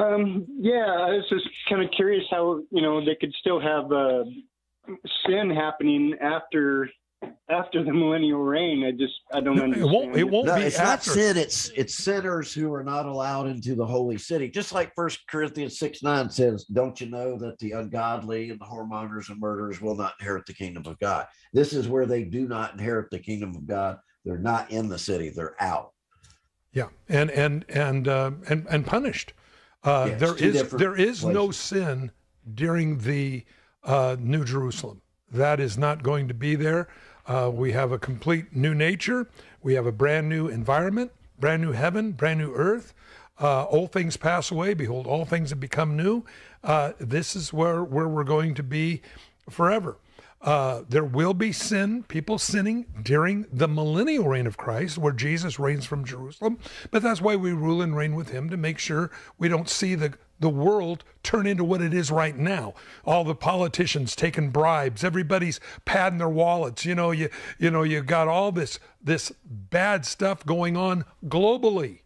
Um, yeah, I was just kind of curious how you know they could still have uh, sin happening after after the millennial reign. I just I don't understand. It won't. It won't No, be it's after. not sin. It's it's sinners who are not allowed into the holy city. Just like First Corinthians six nine says, "Don't you know that the ungodly and the whoremongers and murderers will not inherit the kingdom of God?" This is where they do not inherit the kingdom of God. They're not in the city. They're out. Yeah, and and and uh, and and punished. Uh, Yeah, there is there is no sin during the uh, New Jerusalem. That is not going to be there. Uh, we have a complete new nature. We have a brand new environment, brand new heaven, brand new earth. Uh, old things pass away. Behold, all things have become new. Uh, this is where where we're going to be forever. Uh, there will be sin, people sinning during the millennial reign of Christ, where Jesus reigns from Jerusalem. But that's why we rule and reign with him to make sure we don't see the, the world turn into what it is right now. All the politicians taking bribes, everybody's padding their wallets. You know, you you know, you got all this this bad stuff going on globally.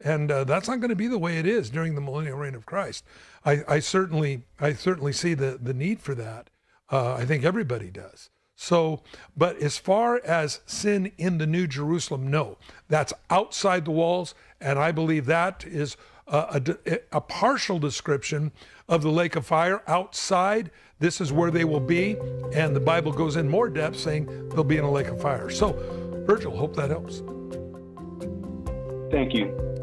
And uh, that's not going to be the way it is during the millennial reign of Christ. I, I certainly, I certainly see the the need for that. Uh, I think everybody does. So, but as far as sin in the New Jerusalem, no, that's outside the walls, and I believe that is a, a, a partial description of the lake of fire outside. This is where they will be, and the Bible goes in more depth, saying they'll be in a lake of fire. So, Virgil, hope that helps. Thank you.